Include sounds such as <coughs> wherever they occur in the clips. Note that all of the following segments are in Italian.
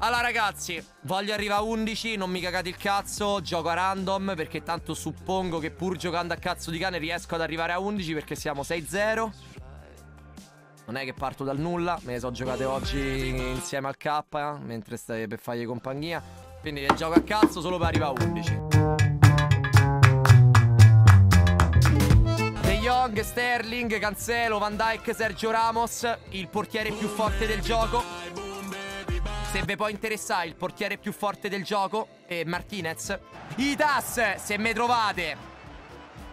Allora ragazzi, voglio arrivare a 11, non mi cagate il cazzo, gioco a random perché tanto suppongo che pur giocando a cazzo di cane riesco ad arrivare a 11 perché siamo 6-0. Non è che parto dal nulla, me le so giocate oggi insieme al K, mentre stai per fargli compagnia. Quindi gioco a cazzo solo per arrivare a 11. De Jong, Sterling, Cancelo, Van Dijk, Sergio Ramos, il portiere più forte del gioco. Se vi può interessare il portiere più forte del gioco è Martinez. I TAS, se mi trovate,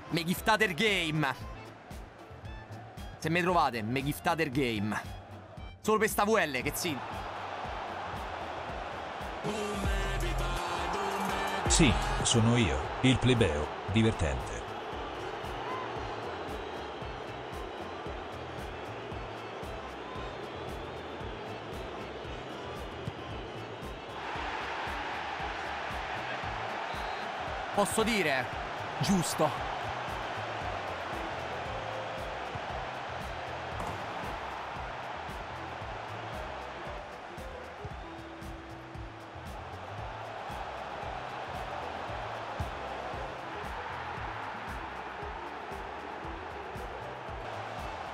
mi giftate il game. Se mi trovate, mi giftate il game. Solo per sta VL, che sì. Sì, sono io, il plebeo, divertente. Posso dire? Giusto.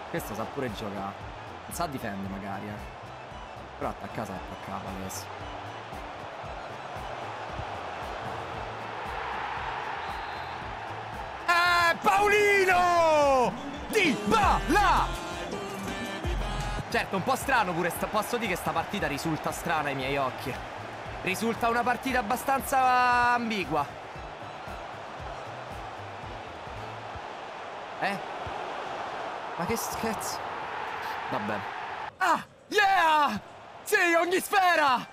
Questo sa pure giocare. Sa difendere magari, eh. Però attacca sa adesso. Paolino! Di Bala! Certo, un po' strano pure, posso dire che sta partita risulta strana ai miei occhi. Risulta una partita abbastanza ambigua. Eh? Ma che scherzo? Vabbè. Ah! Yeah! Sì, ogni sfera!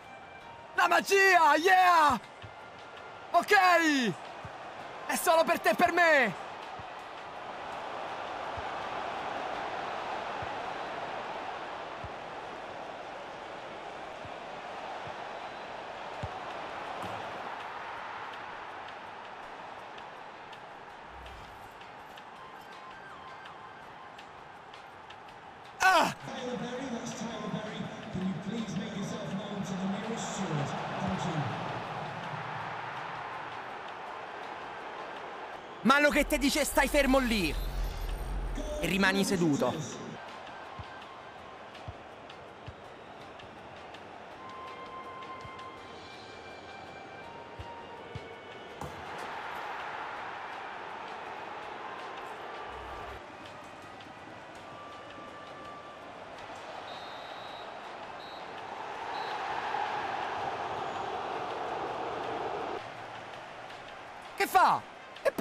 La magia! Yeah! Ok! È solo per te e per me! Mano che ti dice stai fermo lì. E rimani seduto.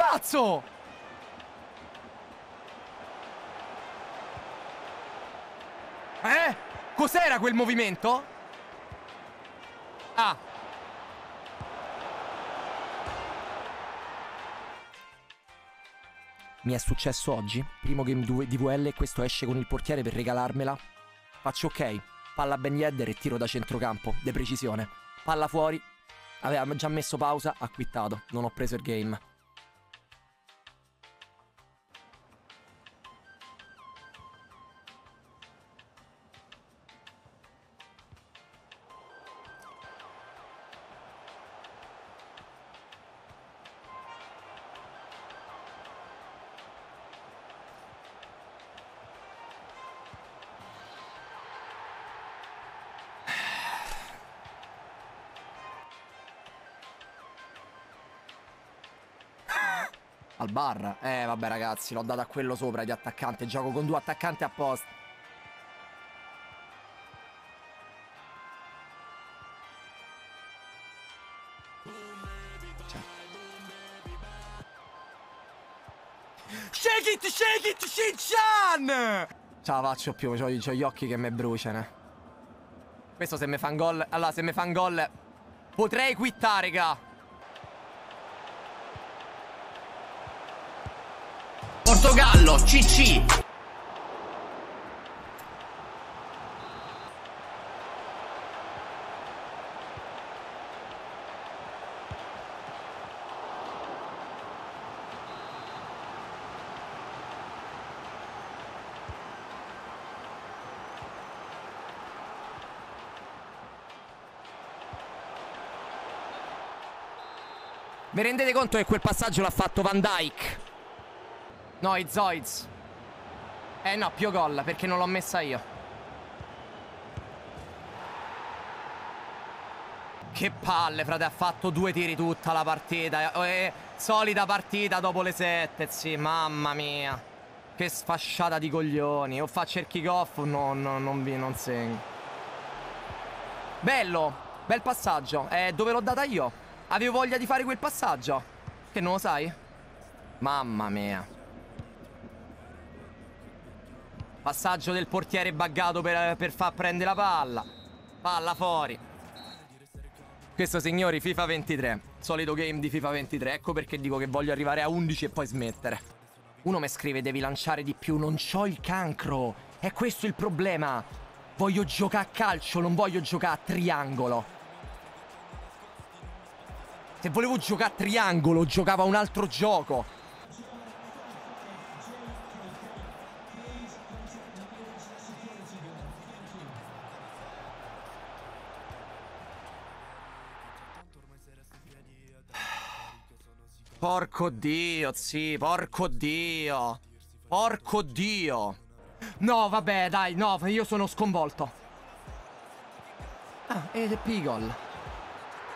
È pazzo! Eh? Cos'era quel movimento? Ah. Mi è successo oggi, primo game di VL, questo esce con il portiere per regalarmela. Faccio ok, palla Ben Yedder e tiro da centrocampo, de precisione. Palla fuori, aveva già messo pausa, ha quittato, non ho preso il game. Al bar? Eh, vabbè ragazzi, l'ho dato a quello sopra di attaccante. Gioco con due attaccanti apposta. Cioè. Shake it, shake it, Shinchan! Ce la faccio più, ho gli occhi che mi bruciano. Questo se mi fa un gol... Allora, se mi fa un gol... Potrei quittare, raga. Portogallo, CC. Vi rendete conto che quel passaggio l'ha fatto Van Dyke? No, i Zoids. Eh no, più gol perché non l'ho messa io. Che palle, frate, ha fatto due tiri tutta la partita. Eh, solita partita dopo le sette, sì, mamma mia. Che sfasciata di coglioni. O faccio il kick-off, no, no, non vi, non segno. Bello, bel passaggio. Eh, dove l'ho data io? Avevo voglia di fare quel passaggio. Che non lo sai? Mamma mia. Passaggio del portiere buggato per, per far prendere la palla. Palla fuori. Questo signori FIFA 23 Solito game di FIFA 23 Ecco perché dico che voglio arrivare a 11 e poi smettere. Uno mi scrive devi lanciare di più Non c'ho il cancro. È questo il problema. Voglio giocare a calcio Non voglio giocare a triangolo. Se volevo giocare a triangolo Giocavo a un altro gioco Porco dio, sì, porco dio. Porco dio. No, vabbè, dai, no, io sono sconvolto. Ah, è Pigol.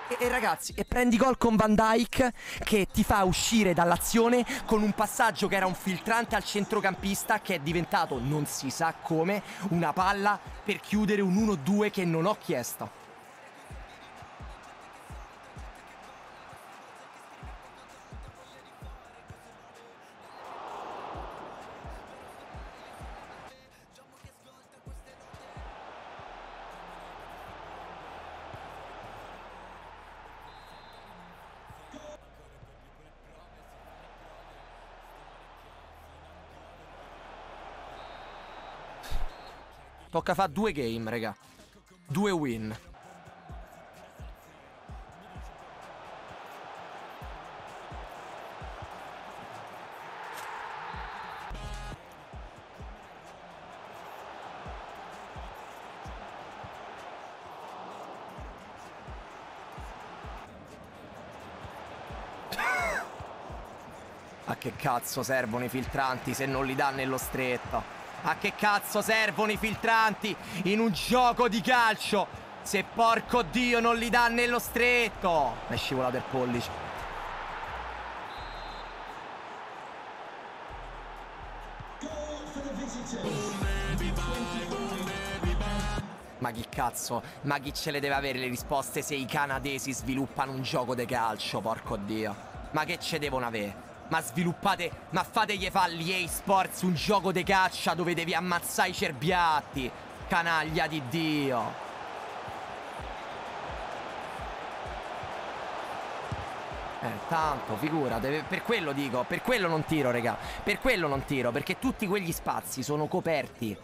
E, e, ragazzi, e prendi gol con Van Dyke che ti fa uscire dall'azione con un passaggio che era un filtrante al centrocampista che è diventato, non si sa come, una palla per chiudere un 1-2 che non ho chiesto. Tocca fare due game, raga. Due win. <laughs> A che cazzo servono i filtranti se non li dà nello stretto? A che cazzo servono i filtranti in un gioco di calcio? Se porco dio non li dà nello stretto. È scivolato il pollice. Ma chi cazzo? Ma chi ce le deve avere le risposte se i canadesi sviluppano un gioco di calcio, porco dio? Ma che ce devono avere? Ma sviluppate, ma fategli fa gli Sports un gioco di caccia dove devi ammazzare i cerbiatti. Canaglia di Dio. Eh, tanto, figurate, per quello dico, per quello non tiro, raga. Per quello non tiro, perché tutti quegli spazi sono coperti.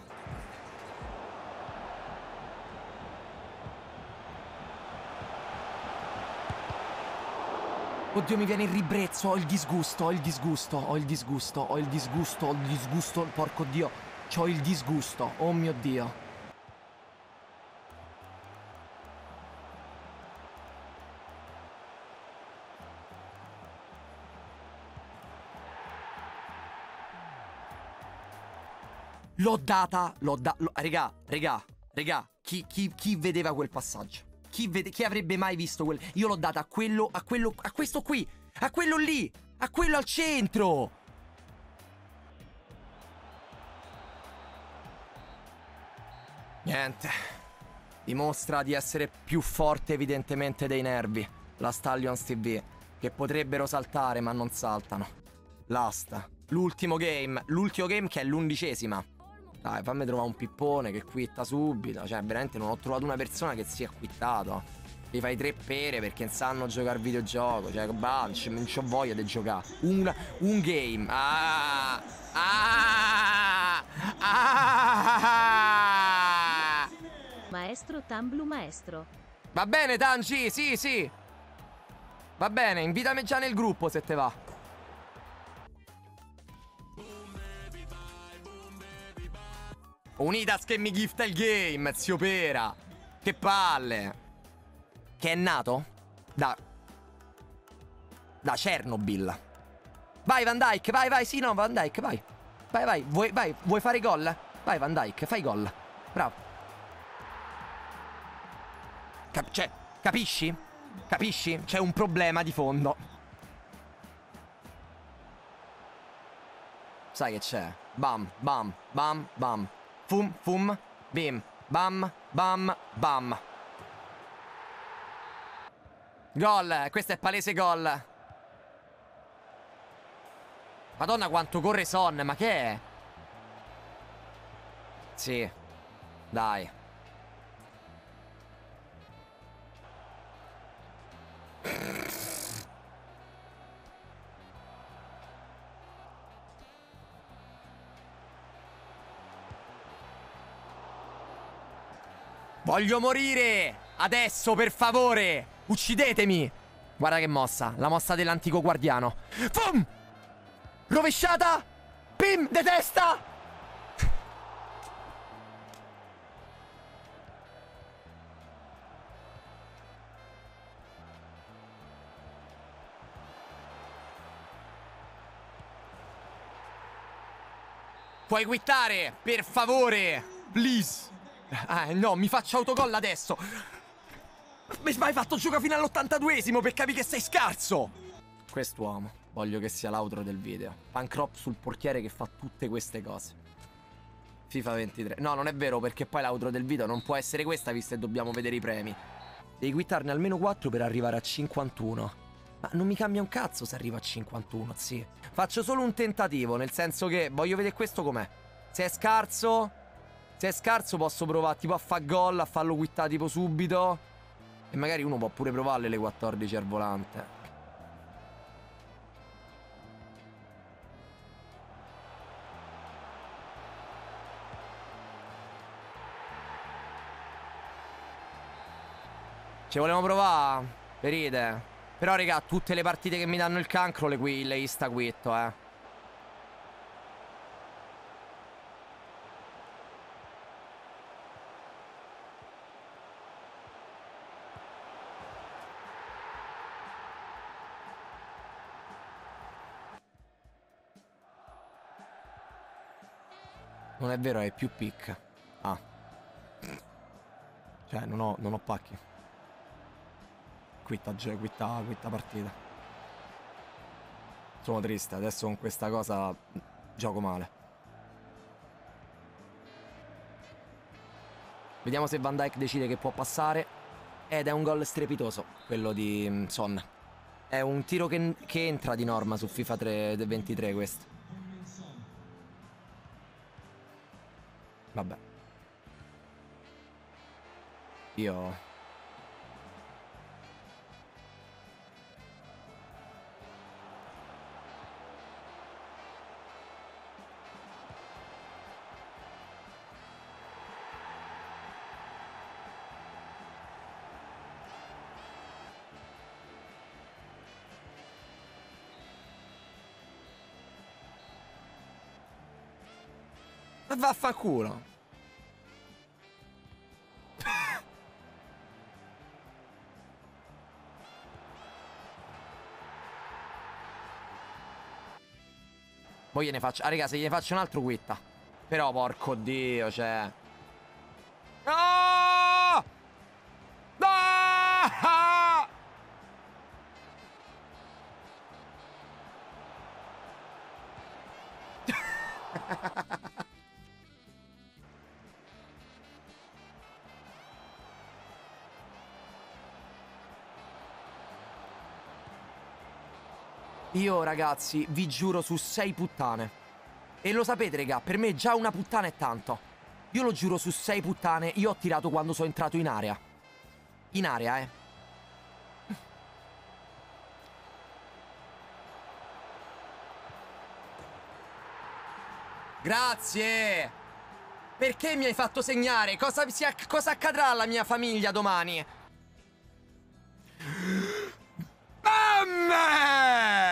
Oddio mi viene il ribrezzo, ho il disgusto, ho il disgusto, ho il disgusto, ho il disgusto, ho il disgusto, porco dio, ho il disgusto, oh mio dio. L'ho data, l'ho data, regà, regà, regà, chi, chi, chi vedeva quel passaggio? Chi, vede, chi avrebbe mai visto quel... Io l'ho data a quello, a quello, a questo qui, a quello lì, a quello al centro. Niente. Dimostra di essere più forte evidentemente dei nervi. La Stallions TV. Che potrebbero saltare ma non saltano. Last. L'ultimo game. L'ultimo game che è l'undicesima. Dai, fammi trovare un pippone che quitta subito. Cioè, veramente non ho trovato una persona che sia quittato. Ti fai tre pere perché non sanno giocare al videogioco. Cioè, bah, non c'ho voglia di giocare. Una, un game. Ah! Ah! Ah! Maestro Tamblu Maestro. Va bene, Tangi, sì, sì. Va bene, invitami già nel gruppo se te va. Unitas che mi gifta il game, zio Pera. Che palle. Che è nato? Da... Da Chernobyl. Vai Van Dyke, vai, vai, sì, no, Van Dyke, vai. Vai, vai, vuoi, vai, vuoi fare gol? Vai Van Dyke, fai gol. Bravo. Cap cioè, capisci? Capisci? C'è un problema di fondo. Sai che c'è? Bam, bam, bam, bam. Fum, fum, bim, bam, bam, bam. Gol, questo è palese gol. Madonna quanto corre Son, ma che è? Sì, dai. Voglio morire! Adesso, per favore! Uccidetemi! Guarda che mossa, la mossa dell'antico guardiano. Fum! Rovesciata! Pim! De testa! Puoi quittare, per favore! Please! Ah, no, mi faccio autogol adesso! Mi hai fatto giocare fino all'82esimo per capire che sei scarso! Quest'uomo, voglio che sia l'outro del video. Pancrop sul portiere che fa tutte queste cose. FIFA 23. No, non è vero perché poi l'outro del video non può essere questa visto che dobbiamo vedere i premi. Devi quittarne almeno 4 per arrivare a 51. Ma non mi cambia un cazzo se arriva a 51, sì. Faccio solo un tentativo, nel senso che voglio vedere questo com'è. Se è scarso, se è scarso posso provare tipo a fare gol, a farlo quittare tipo subito. E magari uno può pure provarle le 14 al volante. Ci vogliamo provare? Verite? Però, raga, tutte le partite che mi danno il cancro le, qui, le sta quitto, eh. Non è vero, è più pick. Ah. Cioè, non ho, non ho pacchi. Quitta, quitta, quitta partita. Sono triste, adesso con questa cosa gioco male. Vediamo se Van Dyke decide che può passare. Ed è un gol strepitoso, quello di mm, Son. È un tiro che, che entra di norma su FIFA 3 23 questo. Vabbè. Io... Ma vaffanculo. Poi gliene faccio... Ah, raga, se gliene faccio un altro quitta. Però, porco dio, cioè... Io, ragazzi, vi giuro su sei puttane. E lo sapete, raga, per me già una puttana è tanto. Io lo giuro su sei puttane, io ho tirato quando sono entrato in area. In area, eh. <laughs> Grazie! Perché mi hai fatto segnare? Cosa, cosa accadrà alla mia famiglia domani? <gasps> Bam!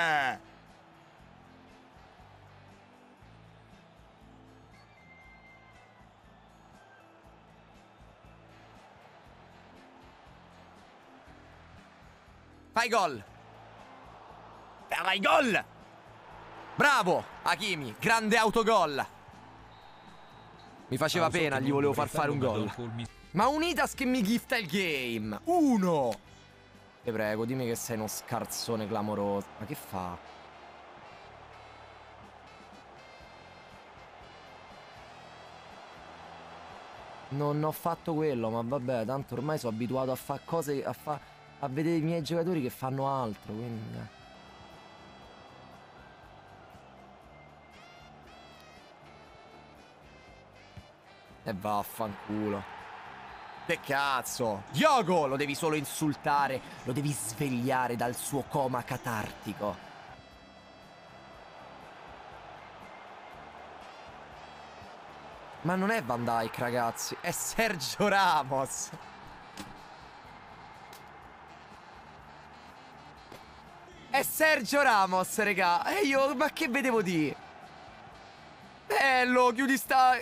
Fai gol. vai gol! Bravo, Hakimi, grande autogol. Mi faceva pena, gli volevo far fare un gol. Ma Unitas che mi gifta il game. Uno. Ti prego, dimmi che sei uno scarzone clamoroso. Ma che fa? Non ho fatto quello, ma vabbè, tanto ormai sono abituato a fare cose, a, fa a vedere i miei giocatori che fanno altro, quindi... Eh. E vaffanculo. Che cazzo? Diogo lo devi solo insultare, lo devi svegliare dal suo coma catartico. Ma non è Van Dyke, ragazzi, è Sergio Ramos. Sergio Ramos, regà. E io, ma che vedevo di? Bello, chiudi sta...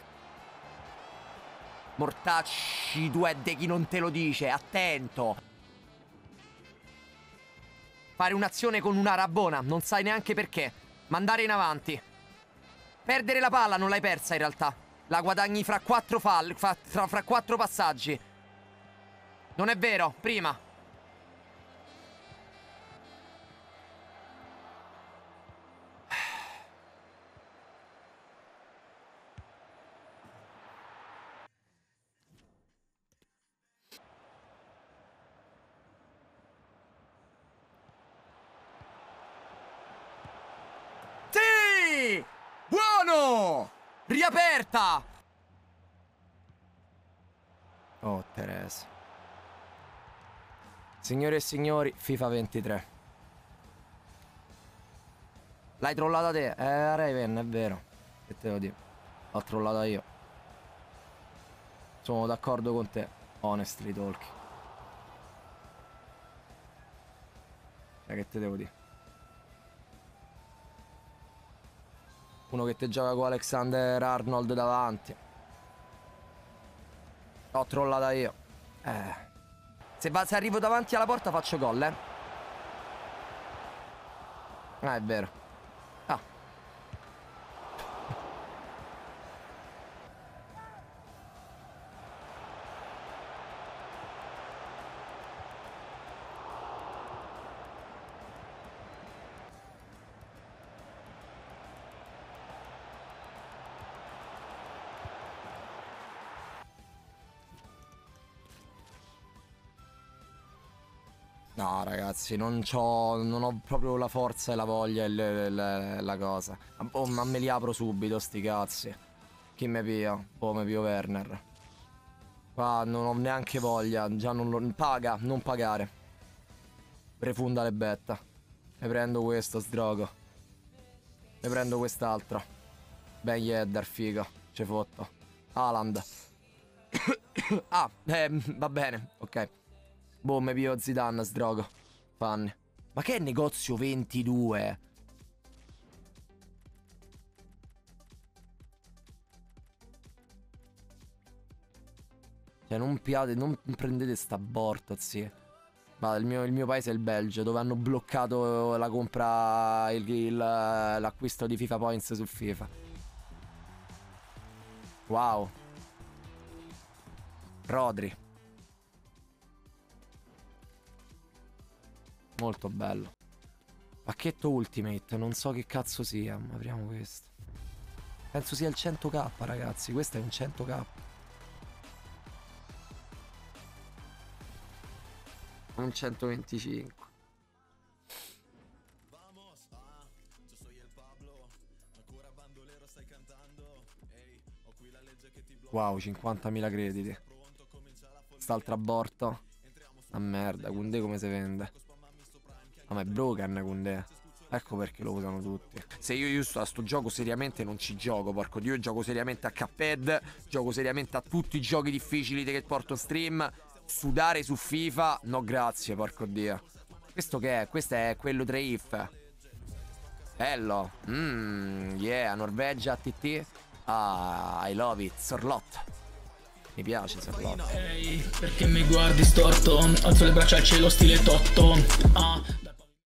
Mortacci, duedde chi non te lo dice, attento. Fare un'azione con una rabona, non sai neanche perché. Mandare in avanti. Perdere la palla non l'hai persa in realtà. La guadagni fra quattro falli, fra, fra, fra quattro passaggi. Non è vero, prima. Oh, Teresa. Signore e signori, FIFA 23. L'hai trollata te? Eh, Raven, è vero. Che te lo dico? L'ho trollata io. Sono d'accordo con te. Honestly talk. Eh, che te devo dire? Uno che te gioca con Alexander Arnold davanti. L'ho trollata io. Eh. Se, va, se arrivo davanti alla porta faccio gol, eh. Ah, è vero. Ragazzi, non, non ho proprio la forza e la voglia e le, le, la cosa. Oh, ma me li apro subito, sti cazzi. Chi mi pia? Oh, mi pio Werner. Qua non ho neanche voglia. Già non lo... Paga, non pagare. Refunda le betta. Ne prendo questo, sdrogo. Ne prendo quest'altro. Ben Yedder, figo. Ce fotto. Haaland. <coughs> ah, eh, va bene, ok. Boh, mi pio Zidane, sdrogo. Fanni. Ma che è negozio 22? Cioè, non piate, non prendete sta borta, zia. Ma il mio, il mio, paese è il Belgio, dove hanno bloccato la compra, l'acquisto di FIFA Points su FIFA. Wow. Rodri. Molto bello. Pacchetto Ultimate, non so che cazzo sia, ma apriamo questo. Penso sia il 100k, ragazzi. Questo è un 100k. Un 125. Wow, 50.000 crediti. St'altra borto. A merda, Kunde come si vende? Ma è broken Kunde. Ecco perché lo usano tutti. Se io, io a sto gioco seriamente non ci gioco, porco dio. Io gioco seriamente a Cuphead, gioco seriamente a tutti i giochi difficili che porto stream. Sudare su FIFA, no grazie, porco dio. Questo che è? Questo è quello 3 if. Bello. Mmm, yeah, Norvegia, TT. Ah, I love it. Sorlot. Mi piace Sorlot. Ehi, perché mi guardi storto? Alzo le braccia al cielo stile totto